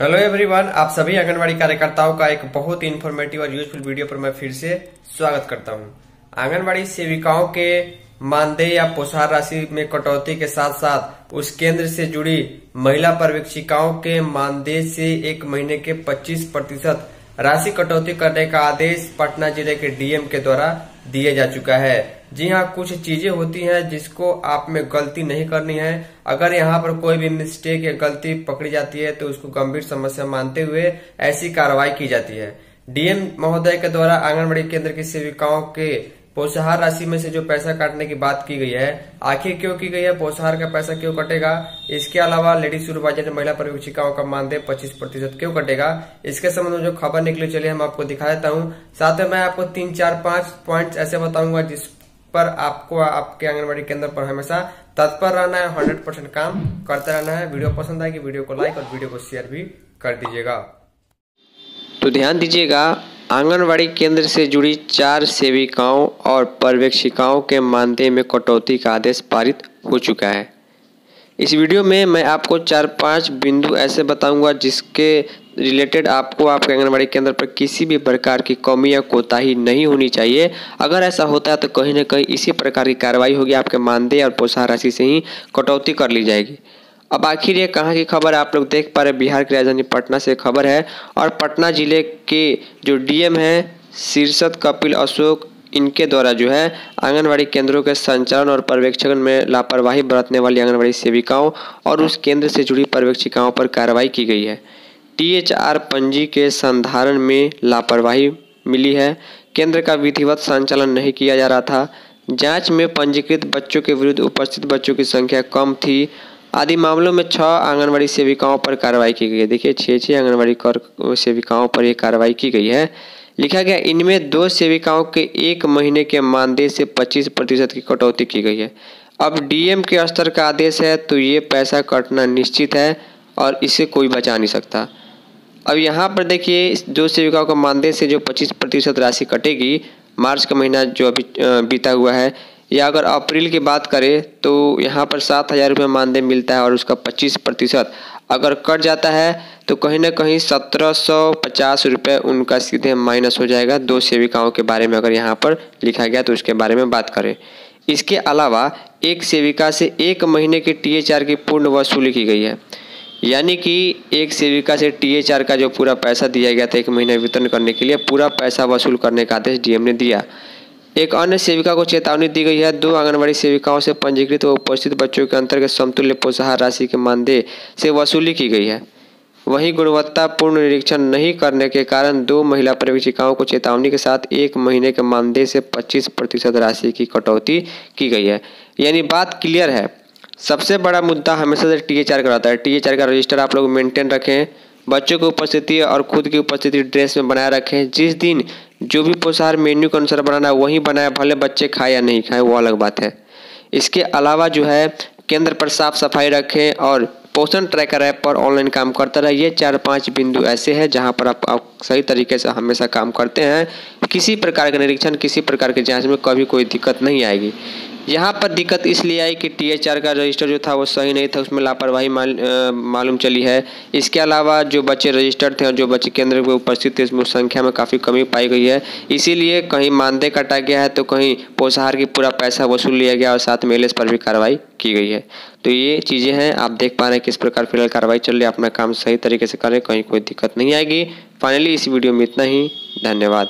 Hello everyone आप सभी आंगनवाड़ी कार्यकर्ताओं का एक बहुत ही इन्फॉर्मेटिव और यूजफुल वीडियो पर मैं फिर से स्वागत करता हूँ। आंगनवाड़ी सेविकाओं के मानदेय या पोषाहार राशि में कटौती के साथ साथ उस केंद्र से जुड़ी महिला पर्यवेक्षिकाओं के मानदेय से एक महीने के 25 प्रतिशत राशि कटौती करने का आदेश पटना ज़िले के डीएम के द्वारा दिया जा चुका है। जी हाँ कुछ चीज़ें होती हैं जिसको आप में गलती नहीं करनी है। अगर यहाँ पर कोई भी मिस्टेक या गलती पकड़ी जाती है तो उसको गंभीर समस्या मानते हुए ऐसी कार्रवाई की जाती है। डीएम महोदय के द्वारा आंगनबाड़ी केंद्र की सेविकाओं के पोषाहार राशि में से जो पैसा काटने की बात की गई है, आखिर क्यों की गई है, पोषाहार का पैसा क्यों कटेगा? इसके अलावा लेडीज़ सुपरवाइजर महिला पर्यवेक्षिकाओं का मानदेय पच्चीस प्रतिशत क्यों कटेगा? इसके संबंध में जो खबर निकली, चलिए हम आपको दिखा देता हूँ। साथ में मैं आपको तीन, चार, पाँच पॉइंट ऐसे बताऊँगा जिस पर आपको, आपके आंगनबाड़ी केंद्र पर हमेशा तत्पर रहना है हंड्रेड परसेंट काम करते रहना है। वीडियो पसंद आएगी, वीडियो को लाइक और वीडियो को शेयर भी कर दीजिएगा। तो ध्यान दीजिएगा आंगनवाड़ी केंद्र से जुड़ी चार सेविकाओं और पर्यवेक्षिकाओं के मानदेय में कटौती का आदेश पारित हो चुका है। इस वीडियो में मैं आपको चार पाँच बिंदु ऐसे बताऊँगा जिसके रिलेटेड आपको आपके आंगनबाड़ी केंद्र पर किसी भी प्रकार की कमी या कोताही नहीं होनी चाहिए। अगर ऐसा होता है तो कहीं ना कहीं इसी प्रकार की कार्रवाई होगी, आपके मानदेय और पोषाह राशि से ही कटौती कर ली जाएगी। अब आखिर ये कहाँ की खबर आप लोग देख पा रहे बिहार की राजधानी पटना से खबर है और पटना ज़िले के जो डीएम है शीर्षद कपिल, अशोक, इनके द्वारा जो है आंगनवाड़ी केंद्रों के संचालन और पर्यवेक्षण में लापरवाही बरतने वाली आंगनवाड़ी सेविकाओं और उस केंद्र से जुड़ी पर्यवेक्षिकाओं पर कार्रवाई की गई है। टीएचआर पंजी के संधारण में लापरवाही मिली है। केंद्र का विधिवत संचालन नहीं किया जा रहा था। जाँच में पंजीकृत बच्चों के विरुद्ध उपस्थित बच्चों की संख्या कम थी आदि मामलों में छह आंगनबाड़ी सेविकाओं पर कार्रवाई की गई है। देखिए छः छः आंगनबाड़ी सेविकाओं पर यह कार्रवाई की गई है। लिखा गया, इनमें दो सेविकाओं के एक महीने के मानदेय से 25 प्रतिशत की कटौती की गई है। अब डीएम के स्तर का आदेश है तो ये पैसा कटना निश्चित है और इसे कोई बचा नहीं सकता। अब यहाँ पर देखिए, दो सेविकाओं का मानदेय से जो 25 प्रतिशत राशि कटेगी, मार्च का महीना जो अभी बीता हुआ है या अगर अप्रैल की बात करें तो यहाँ पर सात हज़ार रुपये मानदेय मिलता है और उसका पच्चीस प्रतिशत अगर कट जाता है तो कहीं ना कहीं सत्रह सौ पचास रुपये उनका सीधे माइनस हो जाएगा दो सेविकाओं के बारे में अगर यहाँ पर लिखा गया तो उसके बारे में बात करें। इसके अलावा एक सेविका से एक महीने के टी की पूर्ण वसूली की गई है। यानी कि एक सेविका से टीएचआर का जो पूरा पैसा दिया गया था, एक महीने वितरण करने के लिए पूरा पैसा वसूल करने का आदेश डीएम ने दिया। एक अन्य सेविका को चेतावनी दी गई है। दो आंगनबाड़ी सेविकाओं से पंजीकृत व उपस्थित बच्चों के अंतर्गत समतुल्य पोषाहार राशि के मानदेय से वसूली की गई है। वहीं गुणवत्तापूर्ण निरीक्षण नहीं करने के कारण दो महिला पर्यवेक्षिकाओं को चेतावनी के साथ एक महीने के मानदेय से 25 प्रतिशत राशि की कटौती की गई है। यानी बात क्लियर है। सबसे बड़ा मुद्दा हमेशा से टी एच आर का रहता है। टी एच आर का रजिस्टर आप लोग मेंटेन रखें। बच्चों की उपस्थिति और खुद की उपस्थिति ड्रेस में बनाए रखें। जिस दिन जो भी पोषाहार मेन्यू के अनुसार बनाना है वही बनाए भले बच्चे खाए या नहीं खाए वो अलग बात है। इसके अलावा जो है केंद्र पर साफ़ सफ़ाई रखें और पोषण ट्रैकर ऐप पर ऑनलाइन काम करता रहे ये चार पाँच बिंदु ऐसे हैं जहाँ पर आप, आप सही तरीके से हमेशा काम करते हैं। किसी प्रकार का निरीक्षण किसी प्रकार के जाँच में कभी कोई दिक्कत नहीं आएगी। यहाँ पर दिक्कत इसलिए आई कि टीएचआर का रजिस्टर जो था वो सही नहीं था, उसमें लापरवाही मालूम चली है। इसके अलावा जो बच्चे रजिस्टर्ड थे और जो बच्चे केंद्र में उपस्थित थे, उसमें संख्या में काफ़ी कमी पाई गई है। इसीलिए कहीं मानदेय काटा गया है तो कहीं पोषाहार की पूरा पैसा वसूल लिया गया और साथ में पर भी कार्रवाई की गई है। तो ये चीज़ें हैं, आप देख पा रहे हैं किस प्रकार फ़िलहाल कार्रवाई चल रही है। अपना काम सही तरीके से करें, कहीं कोई दिक्कत नहीं आएगी। फाइनली इस वीडियो में इतना ही। धन्यवाद।